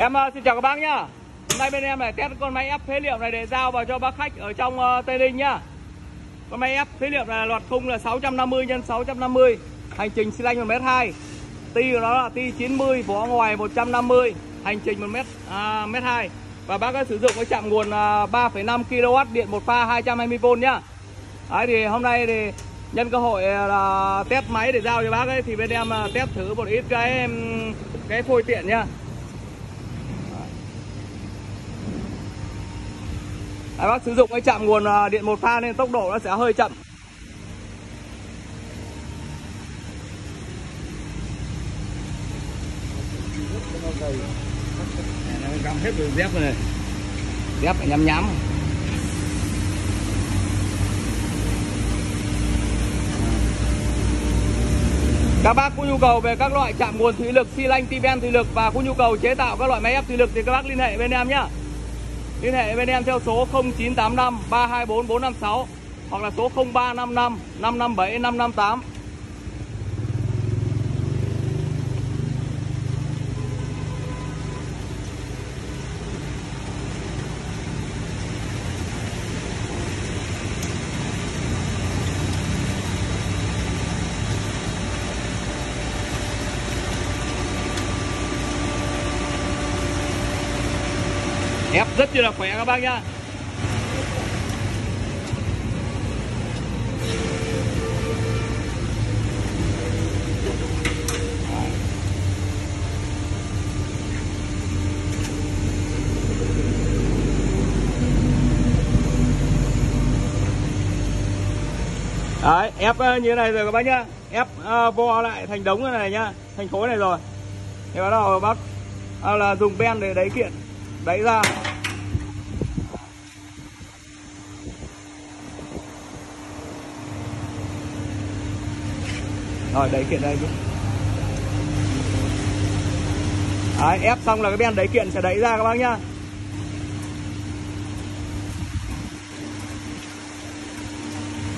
Em uh, xin chào các bác nhá. Hôm nay bên em này test con máy ép phế liệu này để giao vào cho bác khách ở trong uh, Tây Ninh nhá. Con máy ép phế liệu này là loạt khung là 650 x 650 Hành trình xi lanh 1m2 Ti của nó là ti 90, vỏ ngoài 150 Hành trình 1m à, m 2 Và bác đã sử dụng cái chạm nguồn uh, 3,5 kW điện một pha 220V nhá. Đấy thì hôm nay thì nhân cơ hội à, là test máy để giao cho bác ấy thì bên em à, test thử một ít cái cái phôi tiện nhá. Đấy, bác sử dụng cái chạm nguồn à, điện một pha nên tốc độ nó sẽ hơi chậm. Nó hết rồi dép rồi này dép phải nhắm nhắm các bác có nhu cầu về các loại chạm nguồn thủy lực xi lanh tiven thủy lực và có nhu cầu chế tạo các loại máy ép thủy lực thì các bác liên hệ bên em nhé Liên hệ bên em theo số 0985 324 456 hoặc là số 0355 557 558. Ép rất là khỏe các bác nhá. Đấy, ép ờ, như thế này rồi các bác nhá. Ép uh, vo lại thành đống như này nhá Thành khối này rồi. Thì bắt đầu bác uh, là dùng ben để đáy kiện đẩy ra. Rồi đẩy kiện đây chứ Đấy, ép xong là cái ben đẩy kiện sẽ đẩy ra các bác nhá.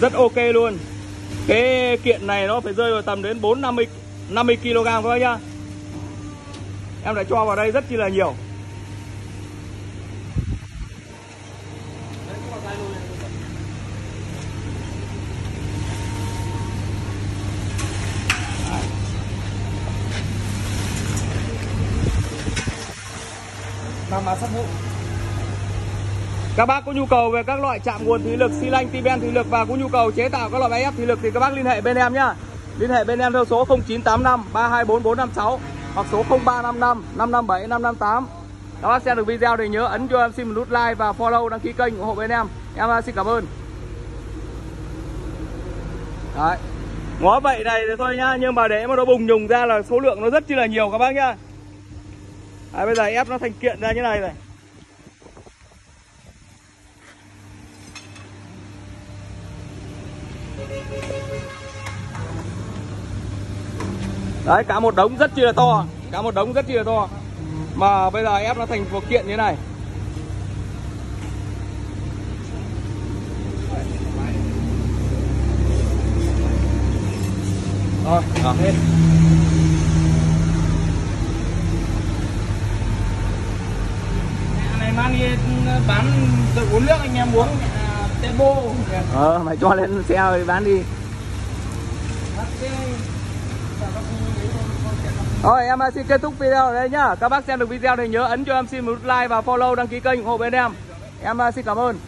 Rất ok luôn. Cái kiện này nó phải rơi vào tầm đến 4 50 50 kg các bác nhá. Em đã cho vào đây rất chi là nhiều. Nam mã sắt hộ các bác có nhu cầu về các loại chạm nguồn thủy lực, xi lanh, tiben thủy lực và có nhu cầu chế tạo các loại máy ép thủy lực thì các bác liên hệ bên em nhá. Liên hệ bên em theo số 0985 324 456 hoặc số 0355 557 558. Các bác xem được video thì nhớ ấn cho em xin một nút like và follow đăng ký kênh ủng hộ bên em. Em xin cảm ơn. Đấy. Ngó vậy này thì thôi nhá, nhưng mà để mà nó bùng nhùng ra là số lượng nó rất chi là nhiều các bác nhá. Đấy, bây giờ ép nó thành kiện ra như này này. Đấy cả một đống rất chi là to. Cả một đống rất chi là to. Mà bây giờ ép nó thành một kiện như thế này. Rồi, rồi hết này mang đi bán tự uống nước anh em uống à, tê bô Ờ, mày cho lên xe rồi bán đi. Rồi em xin kết thúc video ở đây nhá. Các bác xem được video thì nhớ ấn cho em xin một like và follow đăng ký kênh ủng hộ bên em. Em à, xin cảm ơn.